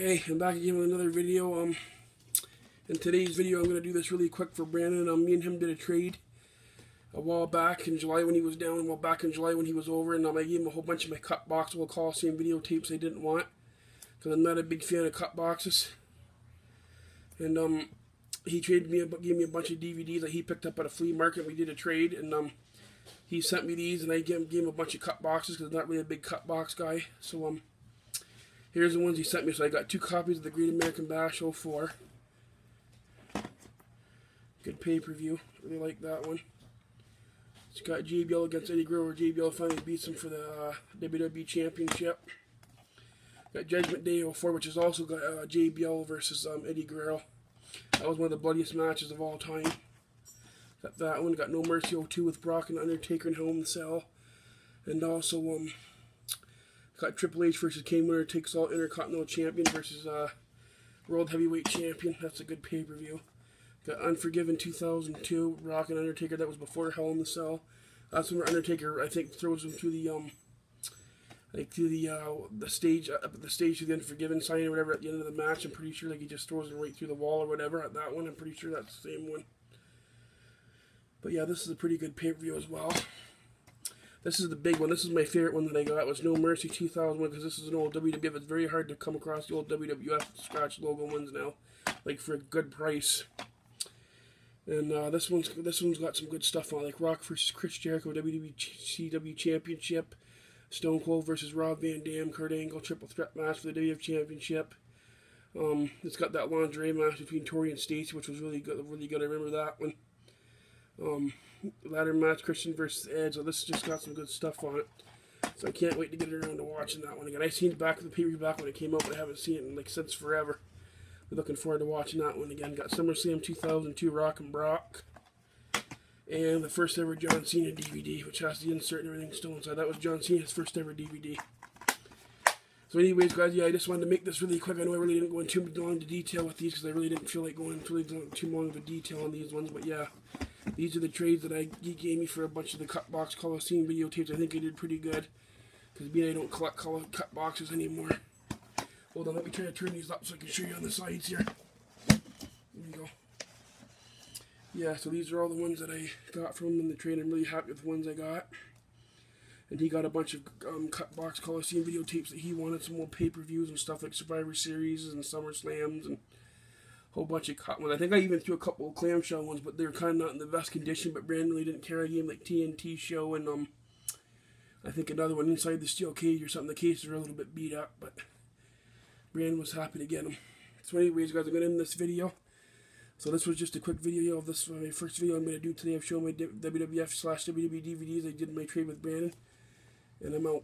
Hey, I'm back again with another video. Um, in today's video, I'm going to do this really quick for Brandon. Um, me and him did a trade a while back in July when he was down, well, back in July when he was over, and um, I gave him a whole bunch of my cut box Will Coliseum videotapes I didn't want, because I'm not a big fan of cut boxes. And um, he traded me, gave me a bunch of DVDs that he picked up at a flea market. We did a trade, and um, he sent me these, and I gave him, gave him a bunch of cut boxes because I'm not really a big cut box guy. So um, here's the ones he sent me. So I got two copies of the Great American Bash 04. Good pay-per-view. Really like that one. It's got JBL against Eddie Guerrero. JBL finally beats him for the uh, WWE Championship. Got Judgment Day 04, which has also got uh, JBL versus um, Eddie Guerrero. That was one of the bloodiest matches of all time. Got that one. Got No Mercy 02 with Brock and Undertaker and the Cell. And also, um, got Triple H versus Kane winner takes all Intercontinental Champion versus uh, World Heavyweight Champion. That's a good pay per view. Got Unforgiven 2002, Rock and Undertaker. That was before Hell in the Cell. That's when Undertaker, I think, throws him through the um, like through the uh, the stage up at the stage to the Unforgiven sign or whatever at the end of the match. I'm pretty sure like he just throws him right through the wall or whatever at that one. I'm pretty sure that's the same one. But yeah, this is a pretty good pay per view as well. This is the big one. This is my favorite one that I got. It was No Mercy 2001 because this is an old WWF. It's very hard to come across the old WWF scratch logo ones now, like for a good price. And uh, this one's this one's got some good stuff on, like Rock versus Chris Jericho WWCW Championship, Stone Cold versus Rob Van Dam, Kurt Angle triple threat match for the WWF Championship. Um, it's got that lingerie match between Tori and Stacy, which was really good. Really good. I remember that one. Um, ladder match Christian versus Edge. So this just got some good stuff on it. So I can't wait to get around to watching that one again. I seen it back the pay back when it came out, but I haven't seen it in like since forever. We're looking forward to watching that one again. Got SummerSlam 2002 Rock and Brock. And the first ever John Cena DVD, which has the insert and everything still inside. That was John Cena's first ever DVD. So anyways, guys, yeah, I just wanted to make this really quick. I know I really didn't go into too long detail with these because I really didn't feel like going into too long of a detail on these ones. But yeah, these are the trades that I he gave me for a bunch of the cut box Coliseum videotapes. I think I did pretty good because me I don't collect cut boxes anymore. Hold on, let me try to turn these up so I can show you on the sides here. There we go. Yeah, so these are all the ones that I got from him in the trade. I'm really happy with the ones I got. And he got a bunch of um, cut box Coliseum videotapes that he wanted, some more pay-per-views and stuff like Survivor Series and Summer Slams and whole bunch of cut ones. I think I even threw a couple of clamshell ones, but they're kind of not in the best condition. But Brandon didn't care. I gave him like TNT show and um, I think another one inside the steel cage or something. The cases are a little bit beat up, but Brandon was happy to get them. So anyways, guys, I'm going to end this video. So this was just a quick video of this my first video I'm going to do today. I've shown my WWF slash WWE DVDs I did my trade with Brandon. And I'm out.